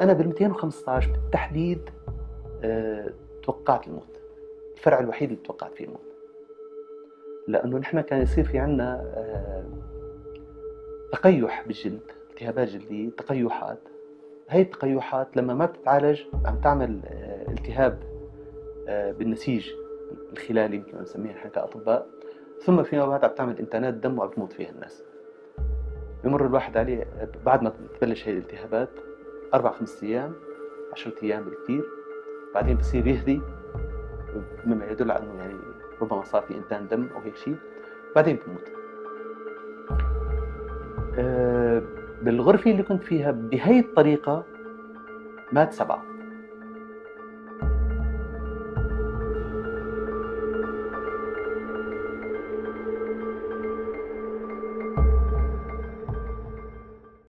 أنا بال 215 بالتحديد أه توقعت الموت. الفرع الوحيد اللي توقعت فيه الموت. لأنه نحن كان يصير في عندنا أه تقيح بالجلد التهابات جلديه تقيحات. هي التقيحات لما ما بتتعالج عم تعمل آه، التهاب آه، بالنسيج الخلالي مثل ما نسميه نحن كأطباء. ثم فيما بعد عم تعمل إنتانات دم وعم تموت فيها الناس. بمر الواحد عليه بعد ما تبلش هي الالتهابات أربع خمس أيام عشرة أيام بالكثير. بعدين بصير يهدي مما يدل على إنه يعني ربما صار في انتان دم أو هيك شيء. بعدين بموت. أه بالغرفة اللي كنت فيها بهي الطريقة مات سبعة.